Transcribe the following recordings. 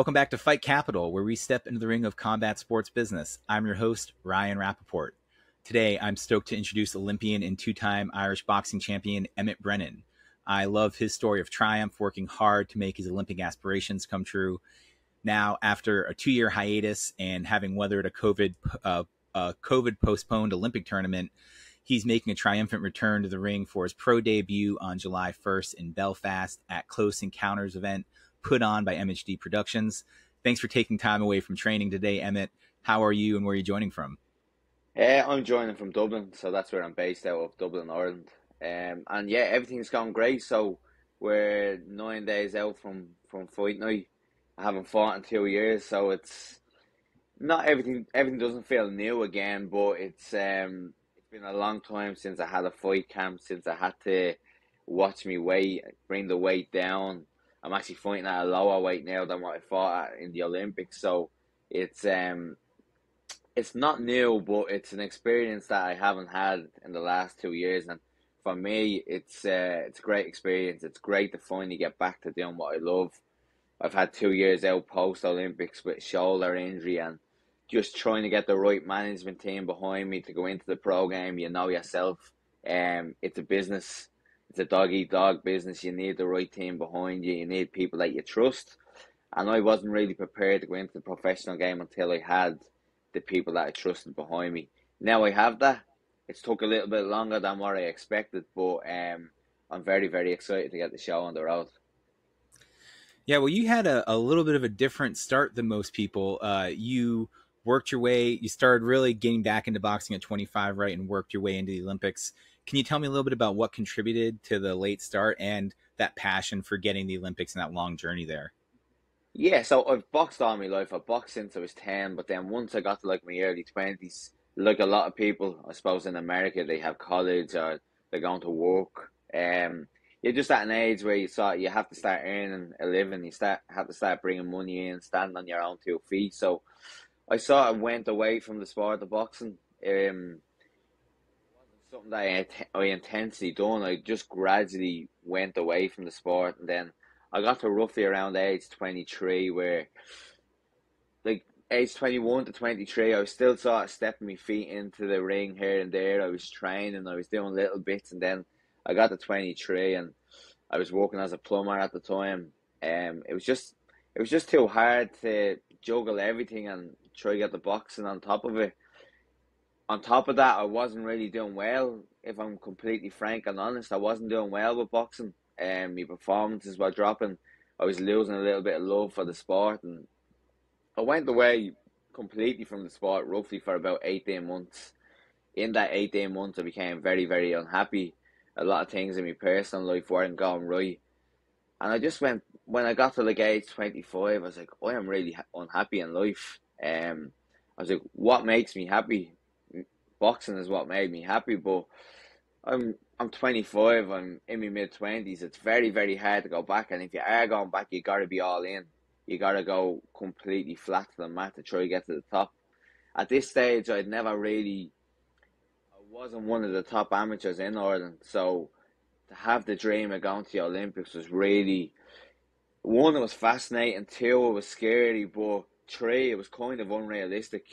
Welcome back to Fight Capital, where we step into the ring of combat sports business. I'm your host, Ryan Rappaport. Today, I'm stoked to introduce Olympian and two time Irish boxing champion Emmet Brennan. I love his story of triumph, working hard to make his Olympic aspirations come true. Now, after a two year hiatus and having weathered a COVID, uh, a COVID postponed Olympic tournament, he's making a triumphant return to the ring for his pro debut on July 1st in Belfast at Close Encounters event put on by MHD Productions. Thanks for taking time away from training today, Emmet. How are you and where are you joining from? Uh, I'm joining from Dublin, so that's where I'm based out of Dublin, Ireland. Um, and yeah, everything's gone great. So we're nine days out from from fight night. I haven't fought in two years, so it's not everything. Everything doesn't feel new again, but it's um it's been a long time since I had a fight camp. Since I had to watch me weight, bring the weight down, I'm actually fighting at a lower weight now than what I fought at in the Olympics. So it's um it's not new, but it's an experience that I haven't had in the last two years, and for me, it's uh, it's a great experience. It's great to finally get back to doing what I love. I've had two years out post Olympics with shoulder injury and just trying to get the right management team behind me to go into the program. You know yourself, um, it's a business it's a dog eat dog business. You need the right team behind you. You need people that you trust. And I wasn't really prepared to go into the professional game until I had the people that I trusted behind me. Now I have that. It's took a little bit longer than what I expected, but um, I'm very, very excited to get the show on the road. Yeah, well, you had a, a little bit of a different start than most people. Uh, you worked your way, you started really getting back into boxing at 25, right, and worked your way into the Olympics. Can you tell me a little bit about what contributed to the late start and that passion for getting the Olympics and that long journey there? Yeah, so I've boxed all my life. I've boxed since I was 10, but then once I got to like my early 20s, like a lot of people, I suppose in America, they have college or they're going to work. Um, you're just at an age where you thought you have to start earning a living. You start have to start bringing money in, standing on your own two feet. So I sort of went away from the sport of boxing. Um, something that I, I intensely done. I just gradually went away from the sport, and then I got to roughly around age twenty three, where like age twenty one to twenty three, I was still sort of stepping my feet into the ring here and there. I was training, I was doing little bits, and then I got to twenty three, and I was working as a plumber at the time. Um, it was just it was just too hard to juggle everything and try to get the boxing on top of it on top of that, I wasn't really doing well. If I'm completely frank and honest, I wasn't doing well with boxing. And um, my performances were dropping. I was losing a little bit of love for the sport, and I went away completely from the sport roughly for about eighteen months. In that eighteen months, I became very, very unhappy. A lot of things in my personal life weren't going right, and I just went when I got to like age twenty five. I was like, I am really unhappy in life. Um, I was like, what makes me happy? Boxing is what made me happy. But I'm I'm 25. I'm in my mid 20s. It's very very hard to go back. And if you are going back, you got to be all in. You got to go completely flat to the mat to try to get to the top. At this stage, I'd never really. I wasn't one of the top amateurs in Ireland, so to have the dream of going to the Olympics was really one. It was fascinating. Two, it was scary, but three, it was kind of unrealistic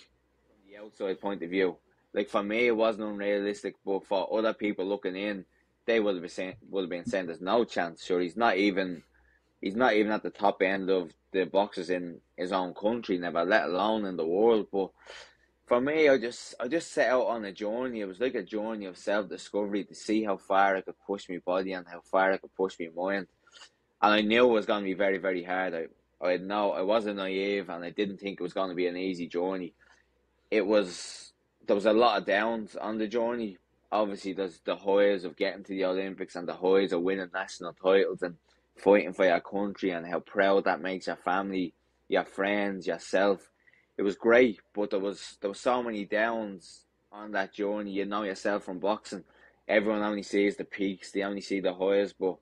from the outside point of view like for me, it wasn't unrealistic, but for other people looking in, they would have been saying, would have been saying there's no chance. Sure, he's not even he's not even at the top end of the boxes in his own country, never let alone in the world. But for me, I just I just set out on a journey. It was like a journey of self discovery to see how far I could push my body and how far I could push my mind. And I knew it was going to be very very hard. I I know I wasn't naive, and I didn't think it was going to be an easy journey. It was there was a lot of downs on the journey. Obviously, there's the highs of getting to the Olympics and the highs of winning national titles and fighting for your country and how proud that makes your family, your friends, yourself. It was great, but there was there was so many downs on that journey. You know yourself from boxing. Everyone only sees the peaks, they only see the highs. But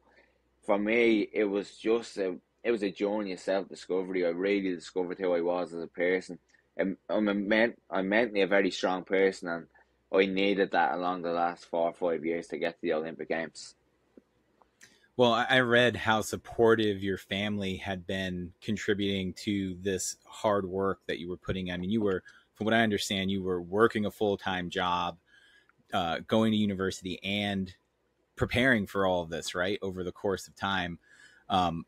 for me, it was just a it was a journey of self discovery. I really discovered who I was as a person I'm a men, I'm mentally a very strong person, and I needed that along the last four or five years to get to the Olympic Games. Well, I read how supportive your family had been contributing to this hard work that you were putting. I mean, you were, from what I understand, you were working a full time job, uh, going to university, and preparing for all of this, right, over the course of time. Um,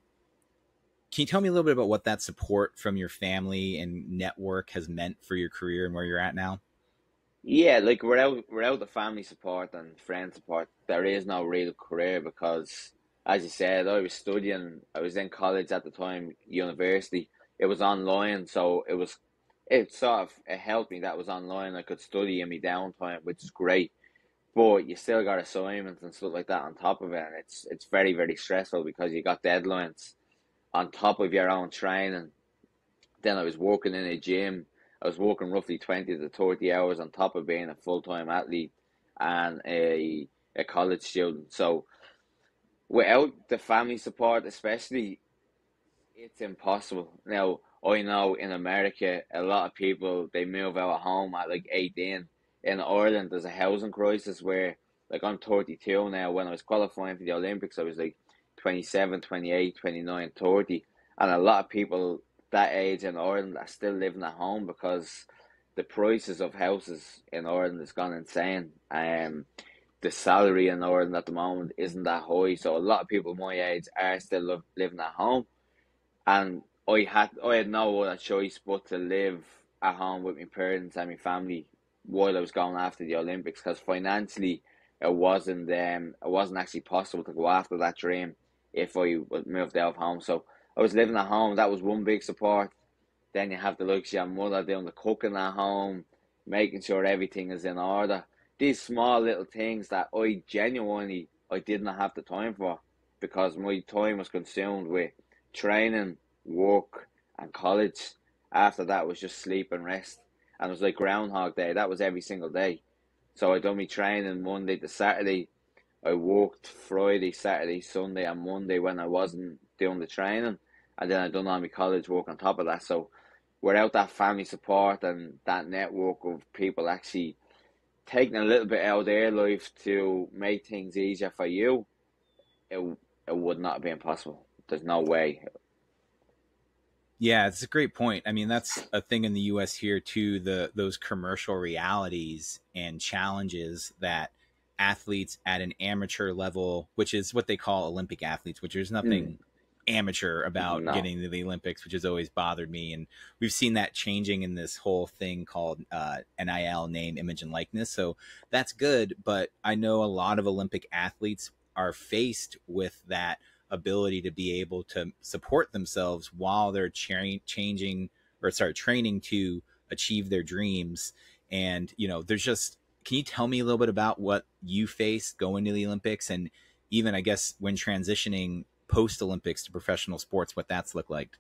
can you tell me a little bit about what that support from your family and network has meant for your career and where you're at now? Yeah, like without without the family support and friend support, there is no real career because, as you said, I was studying. I was in college at the time, university. It was online, so it was it sort of it helped me that was online. I could study in my downtime, which is great. But you still got assignments and stuff like that on top of it, and it's it's very very stressful because you got deadlines on top of your own training. Then I was working in a gym I was working roughly 20 to 30 hours on top of being a full time athlete and a, a college student. So, without the family support, especially, it's impossible. Now, I know in America, a lot of people they move out of home at like 18. In Ireland, there's a housing crisis where, like, I'm 32 now. When I was qualifying for the Olympics, I was like 27, 28, 29, 30. And a lot of people that age in Ireland are still living at home because the prices of houses in Ireland has gone insane. Um, the salary in Ireland at the moment isn't that high, so a lot of people my age are still living at home, and I had I had no other choice but to live at home with my parents and my family while I was going after the Olympics because financially it wasn't um it wasn't actually possible to go after that dream if I moved out of home. So I was living at home. That was one big support. Then you have the luxury of mother doing the cooking at home, making sure everything is in order. These small little things that I genuinely I didn't have the time for because my time was consumed with training, work, and college. After that was just sleep and rest. And it was like Groundhog Day. That was every single day. So I done my training Monday to Saturday. I worked Friday, Saturday, Sunday, and Monday when I wasn't doing the training and then I done all my college work on top of that. So without that family support and that network of people actually taking a little bit out of their life to make things easier for you, it it would not be been possible. There's no way. Yeah, it's a great point. I mean, that's a thing in the U.S. here too. The those commercial realities and challenges that athletes at an amateur level, which is what they call Olympic athletes, which there's nothing mm amateur about no. getting to the Olympics, which has always bothered me. And we've seen that changing in this whole thing called uh, NIL name, image, and likeness. So that's good. But I know a lot of Olympic athletes are faced with that ability to be able to support themselves while they're cha- changing or start training to achieve their dreams. And, you know, there's just, can you tell me a little bit about what you faced going to the Olympics and even, I guess, when transitioning post Olympics to professional sports, what that's looked like?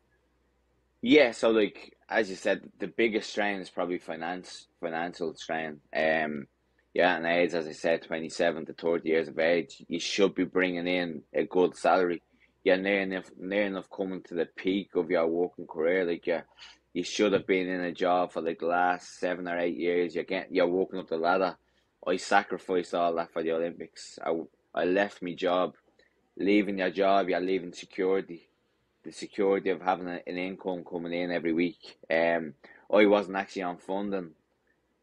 Yeah, so like as you said, the biggest strain is probably finance, financial strain. Um, yeah, and age, as I said, twenty seven to thirty years of age, you should be bringing in a good salary. You're near enough, near enough coming to the peak of your working career. Like you, you should have been in a job for like the last seven or eight years. You're getting, you're walking up the ladder. I sacrificed all that for the Olympics. I, I left my job leaving your job, you're leaving security, the security of having a, an income coming in every week. Um, I wasn't actually on funding.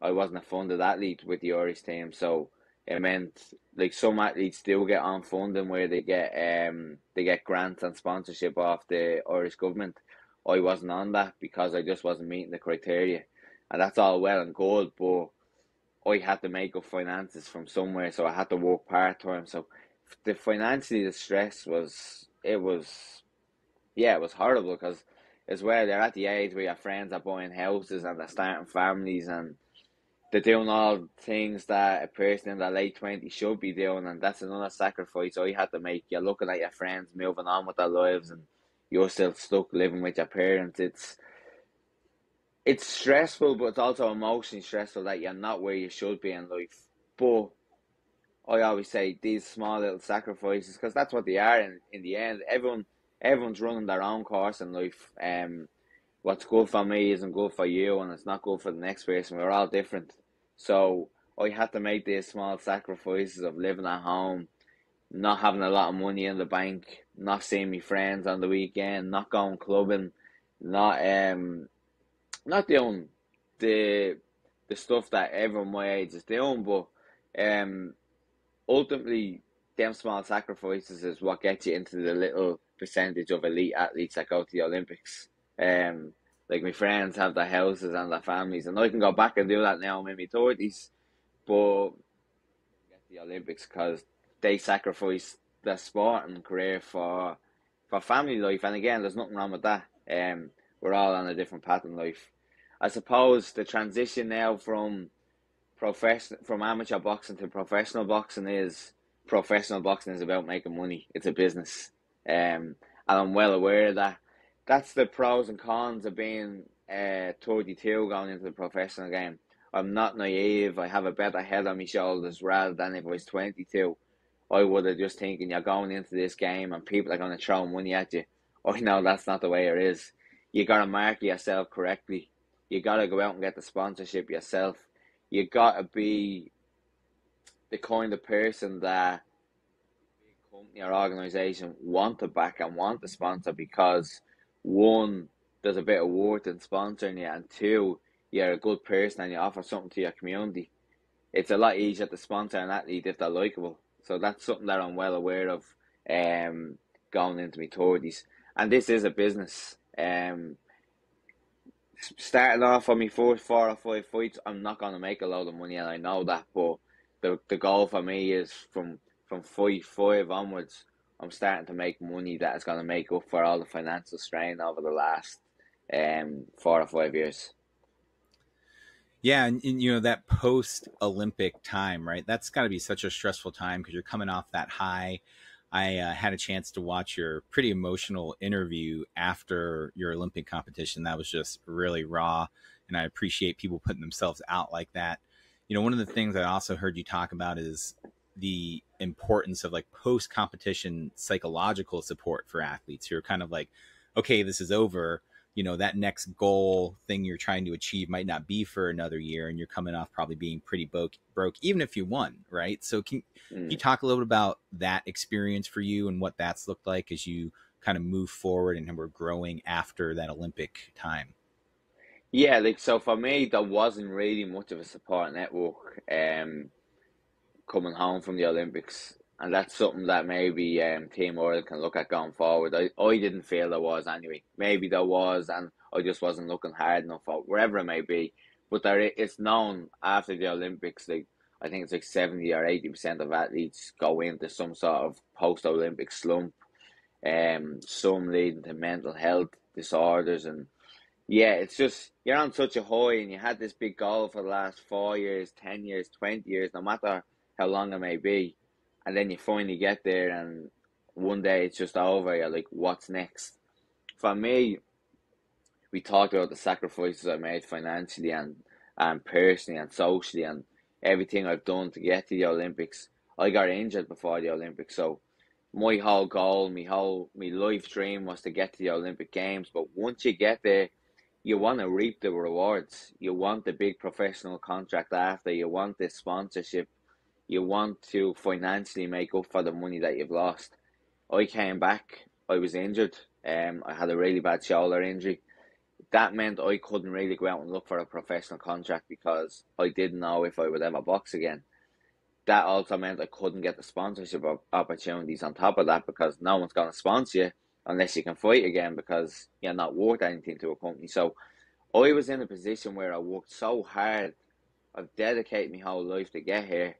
I wasn't a funded athlete with the Irish team, so it meant like some athletes do get on funding where they get um they get grants and sponsorship off the Irish government. I wasn't on that because I just wasn't meeting the criteria, and that's all well and good, but I had to make up finances from somewhere, so I had to work part time. So the financially the stress was it was yeah it was horrible because as well they're at the age where your friends are buying houses and they're starting families and they're doing all things that a person in their late 20s should be doing. And that's another sacrifice you had to make. You're looking at your friends moving on with their lives and you're still stuck living with your parents it's it's stressful but it's also emotionally stressful that you're not where you should be in life but I always say these small little sacrifices because that's what they are in, in the end. Everyone everyone's running their own course in life. Um, what's good for me isn't good for you, and it's not good for the next person. We're all different, so I had to make these small sacrifices of living at home, not having a lot of money in the bank, not seeing my friends on the weekend, not going clubbing, not um, not doing the the stuff that everyone my age is doing, but um, ultimately, them small sacrifices is what gets you into the little percentage of elite athletes that go to the Olympics. Um, like my friends have their houses and their families, and I can go back and do that now in my thirties, but get the Olympics because they sacrifice sport and career for for family life. And again, there's nothing wrong with that. Um, we're all on a different path in life. I suppose the transition now from profession from amateur boxing to professional boxing is professional boxing is about making money. It's a business, um, and I'm well aware of that. That's the pros and cons of being uh, 32 going into the professional game. I'm not naive. I have a better head on my shoulders rather than if I was 22. I would have just thinking you're going into this game and people are going to throw money at you. Oh no, that's not the way it is. You got to market yourself correctly. You got to go out and get the sponsorship yourself you gotta be the kind of person that company or organization want to back and want to sponsor because one, there's a bit of worth in sponsoring you, and two, you're a good person and you offer something to your community. It's a lot easier to sponsor an athlete if they're likable. So that's something that I'm well aware of um, going into my thirties. And this is a business. Um, starting off on my first four or five fights, I'm not going to make a lot of money, and I know that. But the the goal for me is from from fight five onwards, I'm starting to make money that is going to make up for all the financial strain over the last um four or five years. Yeah, and, and you know that post Olympic time, right? That's got to be such a stressful time because you're coming off that high I uh, had a chance to watch your pretty emotional interview after your Olympic competition. That was just really raw, and I appreciate people putting themselves out like that. You know, one of the things I also heard you talk about is the importance of like post competition psychological support for athletes who are kind of like, okay, this is over you know that next goal thing you're trying to achieve might not be for another year and you're coming off probably being pretty broke broke even if you won right? So can, mm. can you talk a little bit about that experience for you and what that's looked like as you kind of move forward and we're growing after that olympic time? Yeah like so for me there wasn't really much of a support network um coming home from the olympics and that's something that maybe um, Team Oil can look at going forward. I, I didn't feel there was anyway. Maybe there was, and I just wasn't looking hard enough, or wherever it may be. But there, it's known after the Olympics, like I think it's like seventy or eighty percent of athletes go into some sort of post-Olympic slump. Um, some leading to mental health disorders, and yeah, it's just you're on such a high, and you had this big goal for the last four years, ten years, twenty years, no matter how long it may be and then you finally get there and one day it's just over. You're like what's next? For me we talked about the sacrifices i made financially and and personally and socially and everything i've done to get to the olympics. I got injured before the olympics so my whole goal my whole my life dream was to get to the olympic games. But once you get there you want to reap the rewards. You want the big professional contract after. You want the sponsorship you want to financially make up for the money that you've lost. I came back, I was injured, um, I had a really bad shoulder injury. That meant I couldn't really go out and look for a professional contract because I didn't know if I would ever box again. That also meant I couldn't get the sponsorship opportunities on top of that because no one's going to sponsor you unless you can fight again because you're not worth anything to a company. So I was in a position where I worked so hard. I've dedicated my whole life to get here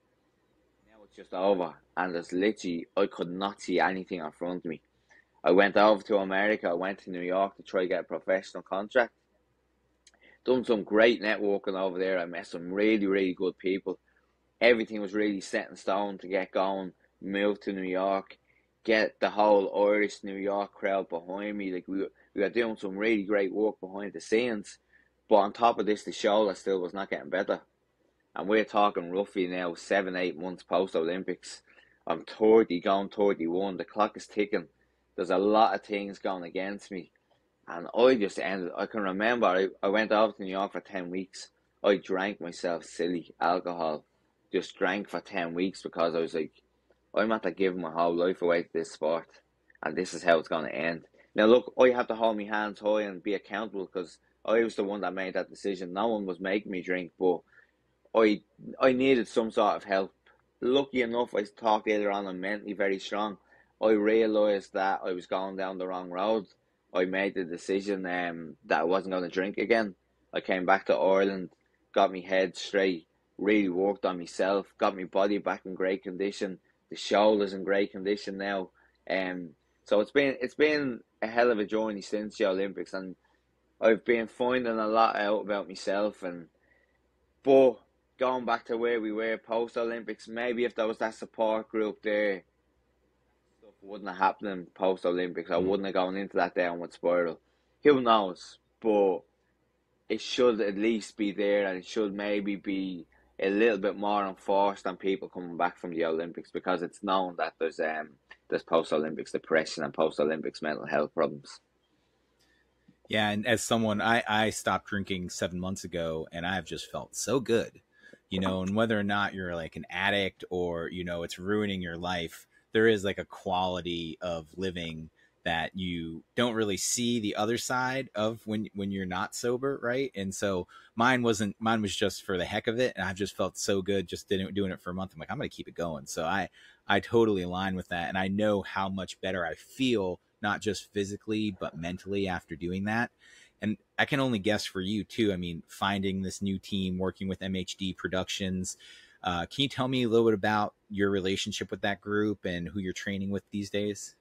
just over, and there's literally I could not see anything in front of me. I went over to America. I went to New York to try to get a professional contract. Done some great networking over there. I met some really, really good people. Everything was really set in stone to get going. Move to New York, get the whole Irish New York crowd behind me. Like we we were doing some really great work behind the scenes. But on top of this, the show that still was not getting better and we're talking roughly now seven, eight months post Olympics. I'm 30, going 31. The clock is ticking. There's a lot of things going against me. And I just ended, I can remember, I, I went over to New York for 10 weeks. I drank myself silly alcohol. Just drank for 10 weeks because I was like, I'm after giving my whole life away to this sport, and this is how it's going to end. Now, look, I have to hold my hands high and be accountable because I was the one that made that decision. No one was making me drink, but I I needed some sort of help. Lucky enough, I talked earlier on, I'm mentally very strong. I realised that I was going down the wrong road. I made the decision um, that I wasn't going to drink again. I came back to Ireland, got my head straight, really worked on myself, got my body back in great condition, the shoulders in great condition now. Um, so it's been it's been a hell of a journey since the Olympics, and I've been finding a lot out about myself. And but going back to where we were post Olympics, maybe if there was that support group there, stuff wouldn't have happened post Olympics. I mm. wouldn't have gone into that downward spiral. Who knows? But it should at least be there, and it should maybe be a little bit more enforced on people coming back from the Olympics because it's known that there's um there's post Olympics depression and post Olympics mental health problems. Yeah, and as someone I I stopped drinking 7 months ago and I've just felt so good. You know, and whether or not you're like an addict or, you know, it's ruining your life, there is like a quality of living that you don't really see the other side of when when you're not sober, right? And so mine wasn't mine was just for the heck of it, and I've just felt so good just doing doing it for a month. I'm like, I'm gonna keep it going. So I I totally align with that, and I know how much better I feel, not just physically but mentally after doing that. And I can only guess for you too. I mean, finding this new team, working with MHD Productions. Uh, can you tell me a little bit about your relationship with that group and who you're training with these days?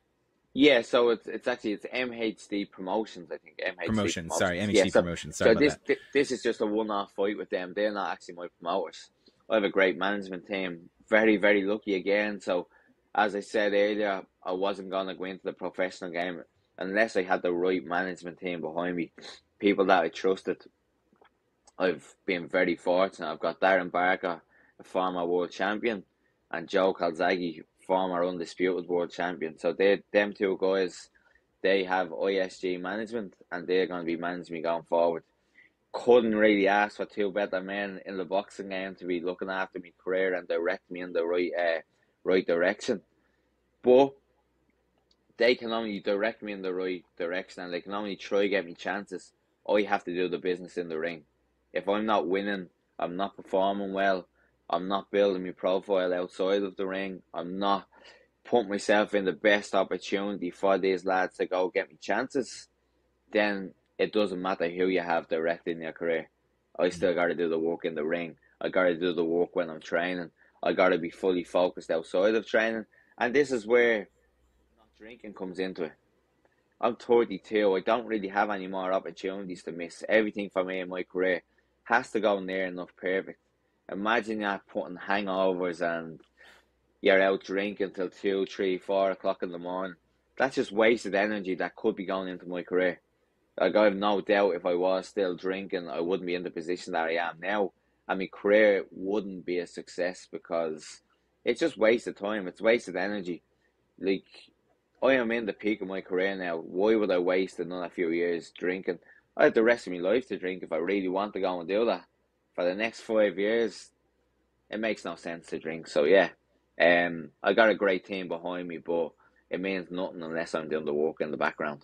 Yeah, so it's it's actually it's MHD Promotions, I think. MHD Promotions, promotions. sorry, MHD yeah, so, Promotions. Sorry so this th- this is just a one-off fight with them. They're not actually my promoters. I have a great management team. Very very lucky again. So, as I said earlier, I wasn't gonna go into the professional game unless I had the right management team behind me, people that I trusted. I've been very fortunate. I've got Darren Barker, a former world champion, and Joe Calzaghe, former undisputed world champion. So they them two guys, they have ISG management and they're going to be managing me going forward. Couldn't really ask for two better men in the boxing game to be looking after my career and direct me in the right uh, right direction. But they can only direct me in the right direction and they can only try get me chances. I have to do the business in the ring. If I'm not winning, I'm not performing well, I'm not building my profile outside of the ring. I'm not putting myself in the best opportunity for these lads to go get me chances. Then it doesn't matter who you have directing your career. I still mm-hmm. got to do the work in the ring. I got to do the work when I'm training. I got to be fully focused outside of training. And this is where drinking comes into it. I'm 32. I don't really have any more opportunities to miss. Everything for me in my career has to go near enough perfect Imagine that putting hangovers and you're out drinking till two, three, four o'clock in the morning. That's just wasted energy that could be going into my career. Like I have no doubt if I was still drinking, I wouldn't be in the position that I am now, and my career wouldn't be a success because it's just wasted time. It's wasted energy. Like I am in the peak of my career now. Why would I waste another few years drinking? I have the rest of my life to drink if I really want to go and do that for the next five years, it makes no sense to drink. So yeah, um, I got a great team behind me, but it means nothing unless I'm doing the work in the background.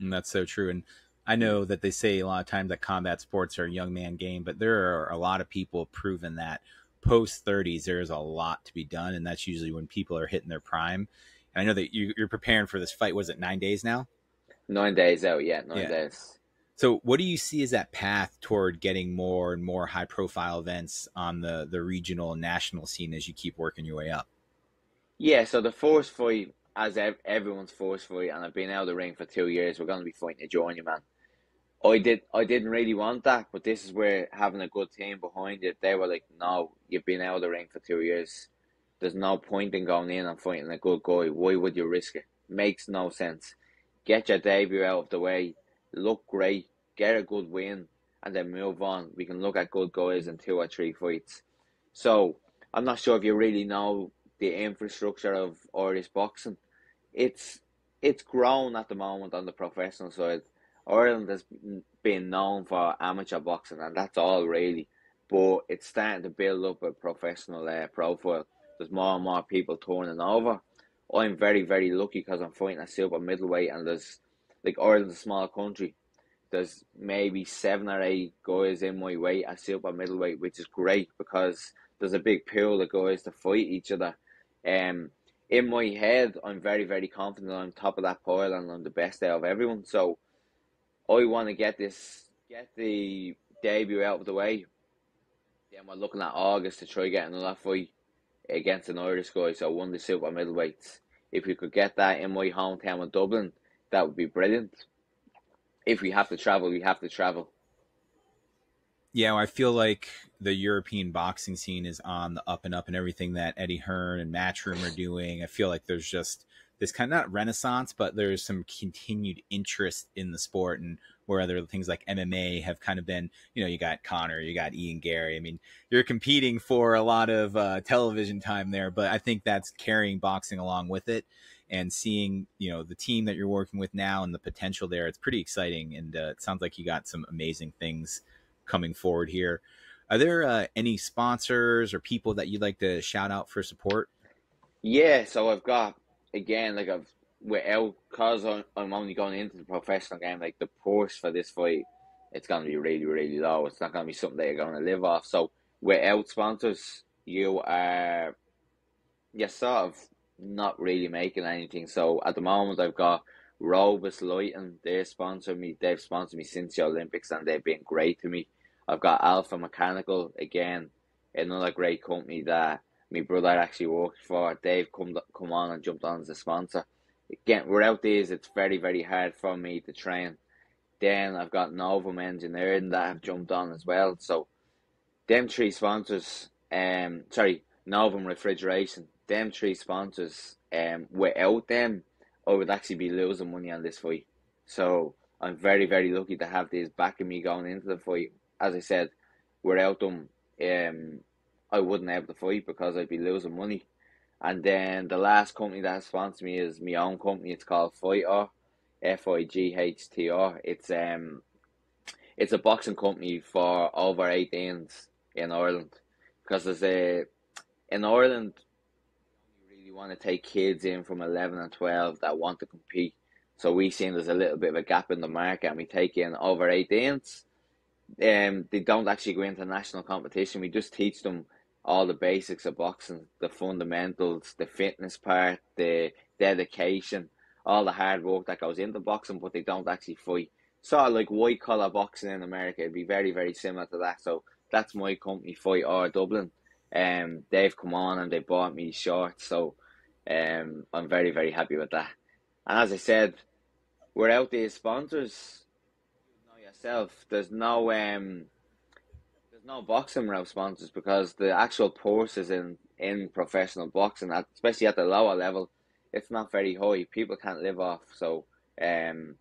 And that's so true. And I know that they say a lot of times that combat sports are a young man game, but there are a lot of people proven that post 30s there's a lot to be done, and that's usually when people are hitting their prime. I know that you, are preparing for this fight. Was it nine days now? Nine days out, yeah, nine yeah. days. So, what do you see as that path toward getting more and more high profile events on the, the regional and national scene as you keep working your way up? Yeah, so the force fight, as everyone's force fight, and I've been out of the ring for two years, we're going to be fighting a junior man. I did, I didn't really want that, but this is where having a good team behind it, they were like, no, you've been out of the ring for two years. There's no point in going in and fighting a good guy. Why would you risk it? Makes no sense. Get your debut out of the way look great, get a good win, and then move on. We can look at good guys in two or three fights. So I'm not sure if you really know the infrastructure of Irish boxing. It's it's grown at the moment on the professional side. Ireland has been known for amateur boxing, and that's all really. But it's starting to build up a professional uh, profile. There's more and more people turning over. I'm very, very lucky because I'm fighting a super middleweight, and there's like Ireland's a small country. There's maybe seven or eight guys in my weight at super middleweight, which is great because there's a big pool of guys to fight each other. Um, in my head, I'm very, very confident I'm top of that pile and I'm the best out of everyone. So I want to get this, get the debut out of the way. Then we're looking at August to try getting another fight against an Irish guy. So one of the super middleweights. If we could get that in my hometown of Dublin, that would be brilliant. If we have to travel, we have to travel. Yeah, I feel like the European boxing scene is on the up and up, and everything that Eddie Hearn and Matchroom are doing. I feel like there's just this kind of not renaissance, but there's some continued interest in the sport, and where other things like MMA have kind of been, you know, you got Conor, you got Ian Garry. I mean, you're competing for a lot of uh, television time there, but I think that's carrying boxing along with it. And seeing, you know, the team that you're working with now and the potential there, it's pretty exciting. And uh, it sounds like you got some amazing things coming forward here. Are there uh, any sponsors or people that you'd like to shout out for support? Yeah, so I've got again like I've without cause I'm, I'm only going into the professional game. Like the purse for this fight, it's gonna be really really low. It's not gonna be something that you're gonna live off. So without sponsors, you are you're sort of not really making anything. So at the moment, I've got Robus Lighting. They sponsor me. They've sponsored me since the Olympics, and they've been great to me. I've got Alpha Mechanical again, another great company that my brother actually works for. They've come come on and jumped on as a sponsor. Again, without these, it's very very hard for me to train. Then I've got Novum Engineering that i've jumped on as well. So, them three sponsors, um, sorry, Novum Refrigeration, them three sponsors, um, without them, I would actually be losing money on this fight. So I'm very, very lucky to have these backing me going into the fight as I said, without them, um, I wouldn't have the fight because I'd be losing money. And then the last company that has sponsored me is my own company. It's called Fightr, F I G H T R. It's um, it's a boxing company for over 18s in Ireland because there's a in Ireland you really want to take kids in from 11 and 12 that want to compete. So we seen there's a little bit of a gap in the market, and we take in over 18s um, they don't actually go into national competition. We just teach them all the basics of boxing, the fundamentals, the fitness part, the dedication, all the hard work that goes into boxing, but they don't actually fight. Of like white collar boxing in America, it'd be very, very similar to that. So that's my company, Fightr Dublin. Um, they've come on and they bought me shorts, so um, I'm very, very happy with that. And as I said, without these sponsors, You know yourself, there's no um, no boxing route sponsors because the actual purses in in professional boxing, especially at the lower level, it's not very high. People can't live off. So, um,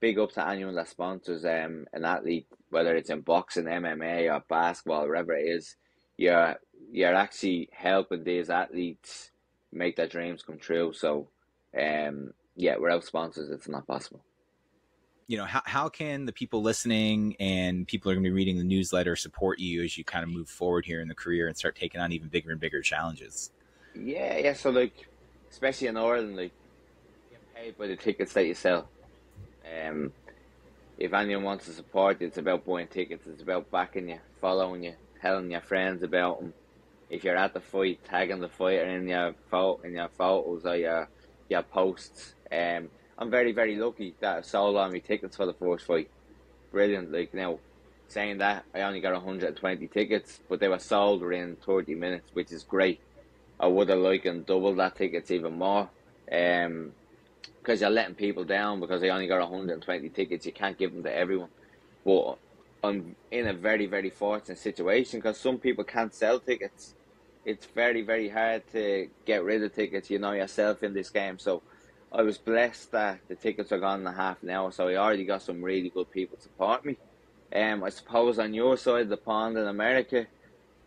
big up to anyone that sponsors um an athlete, whether it's in boxing, MMA, or basketball, wherever it is. You're you're actually helping these athletes make their dreams come true. So, um, yeah, without sponsors, it's not possible you know how, how can the people listening and people are going to be reading the newsletter support you as you kind of move forward here in the career and start taking on even bigger and bigger challenges? Yeah yeah so like especially in ireland like you get paid by the tickets that you sell. Um if anyone wants to support you, it's about buying tickets it's about backing you following you telling your friends about them if you're at the fight tagging the fighter in your photo in your photos or your your posts um I'm very, very lucky that I sold all my tickets for the first fight. Brilliant. Like, now, saying that, I only got 120 tickets, but they were sold within 30 minutes, which is great. I would have liked and double that tickets even more. Um, because you're letting people down because they only got 120 tickets. You can't give them to everyone. But I'm in a very, very fortunate situation because some people can't sell tickets. It's very, very hard to get rid of tickets. You know yourself in this game. So I was blessed that the tickets are gone in a half an hour, so I already got some really good people to support me. Um, I suppose on your side of the pond in America,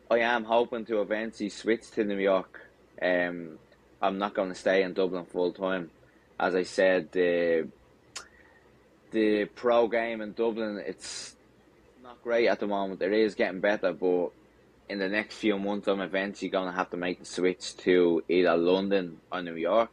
I am hoping to eventually switch to New York. Um, I'm not going to stay in Dublin full time. As I said, the the pro game in Dublin it's not great at the moment. It is getting better, but in the next few months, I'm eventually going to have to make the switch to either London or New York.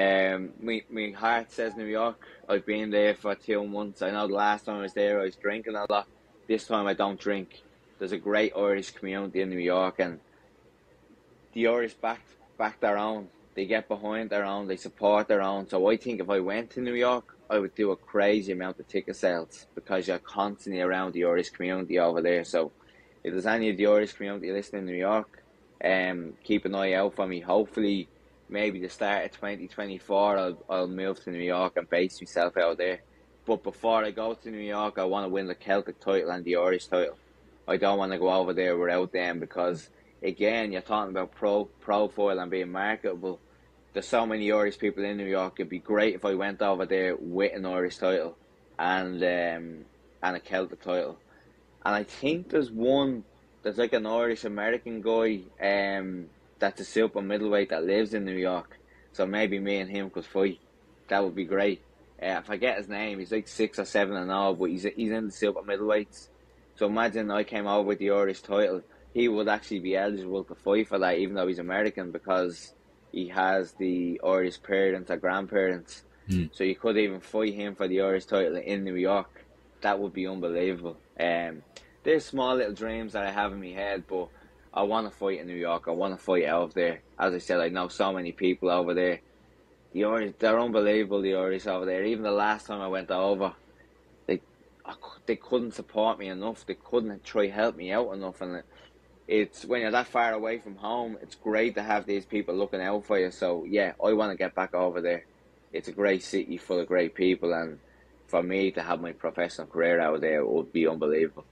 Um, my, my heart says New York. I've been there for two months. I know the last time I was there, I was drinking a lot. This time, I don't drink. There's a great Irish community in New York, and the Irish back back their own. They get behind their own. They support their own. So I think if I went to New York, I would do a crazy amount of ticket sales because you're constantly around the Irish community over there. So if there's any of the Irish community listening in New York, um, keep an eye out for me. Hopefully, maybe the start of 2024, I'll, I'll move to New York and base myself out there. But before I go to New York, I want to win the Celtic title and the Irish title. I don't want to go over there without them because, again, you're talking about pro profile and being marketable there's so many Irish people in New York. It'd be great if I went over there with an Irish title and um, and a Celtic title. And I think there's one there's like an Irish American guy um, that's a super middleweight that lives in New York. So maybe me and him could fight. That would be great. Uh, if I get his name, he's like six or seven and all, but he's he's in the super middleweights. So imagine I came over with the Irish title. He would actually be eligible to fight for that, even though he's American, because he has the Irish parents or grandparents. Mm. So you could even fight him for the Irish title in New York. That would be unbelievable. Um, there's small little dreams that I have in my head, but I want to fight in New York. I want to fight out of there. As I said, I know so many people over there. The Irish, they're unbelievable. The Irish over there. Even the last time I went over, they they couldn't support me enough. They couldn't try help me out enough, and it's when you're that far away from home, it's great to have these people looking out for you. So yeah, I want to get back over there. It's a great city full of great people, and for me to have my professional career out there would be unbelievable.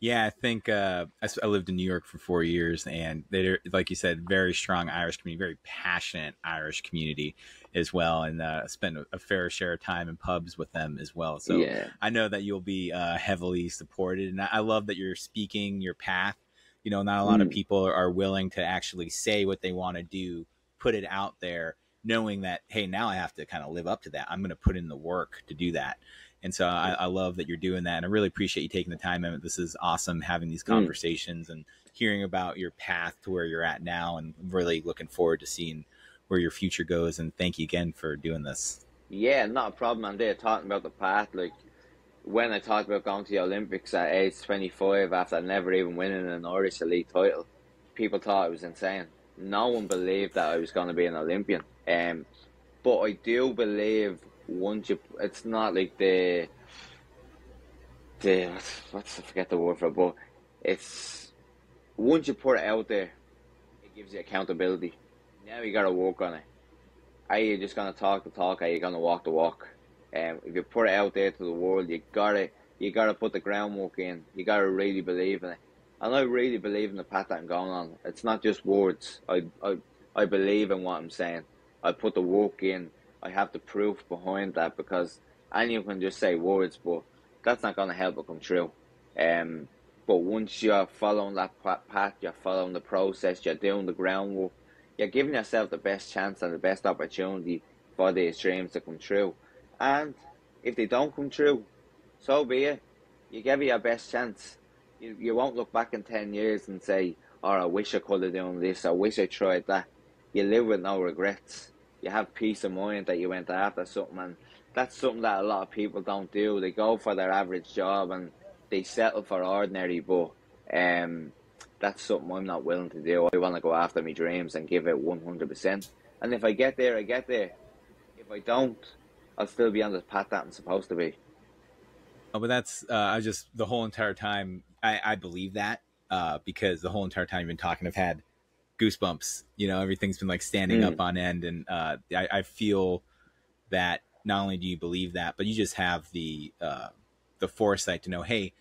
Yeah, I think uh, I, lived in New York for four years, and they're like you said, very strong Irish community, very passionate Irish community as well, and uh, spent a fair share of time in pubs with them as well. So yeah. I know that you'll be uh, heavily supported, and I love that you're speaking your path you know, not a lot mm. of people are willing to actually say what they want to do, put it out there, knowing that, hey, now I have to kind of live up to that. I'm going to put in the work to do that. And so I, I, love that you're doing that. And I really appreciate you taking the time. Emmet. This is awesome having these mm. conversations mm. and hearing about your path to where you're at now. And really looking forward to seeing where your future goes. And thank you again for doing this. Yeah, not a problem. I'm there talking about the path. Like, when I talked about going to the Olympics at age 25 after never even winning an Irish elite title, people thought I was insane. No one believed that I was going to be an Olympian. Um, but I do believe once you, it's not like the, the what's, what's I forget the word for it, but it's once you put it out there, it gives you accountability. Now you got to work on it. Are you just to talk the talk? Are you to walk the walk? Um, if you put it out there to the world, you gotta you gotta put the groundwork in. You gotta really believe in it. And I really believe in the path that I'm going on. It's not just words. I I I believe in what I'm saying. I put the work in. I have the proof behind that because anyone can just say words, but that's not gonna help it come true. Um, but once you're following that path, you're following the process, you're doing the groundwork, you're giving yourself the best chance and the best opportunity for these dreams to come true. And if they don't come true, so be it. You give it your best chance. You, you won't look back in 10 years and say, oh, I wish I could have done this. I wish I tried that. You live with no regrets. You have peace of mind that you went after something. And that's something that a lot of people don't do. They go for their average job and they settle for ordinary, but um, that's something I'm not willing to do. I want to go after my dreams and give it 100%. And if I get there, I get there. If I don't, I'll still be on the path that I'm supposed to be. Oh, but that's uh, I just the whole entire time I, I believe that uh, because the whole entire time you've been talking, I've had goosebumps. You know, everything's been like standing mm. up on end, and uh, I, I, feel that not only do you believe that, but you just have the uh, the foresight to know, hey,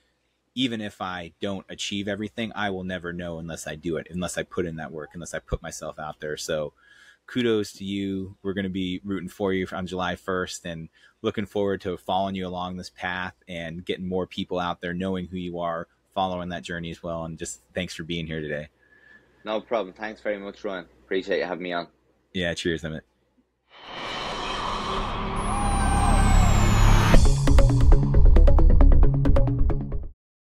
even if I don't achieve everything, I will never know unless I do it, unless I put in that work, unless I put myself out there. So kudos to you. We're going to be rooting for you on July 1st and looking forward to following you along this path and getting more people out there knowing who you are, following that journey as well. And just thanks for being here today. No problem. Thanks very much, Ryan. Appreciate you having me on. Yeah, cheers, Emmet.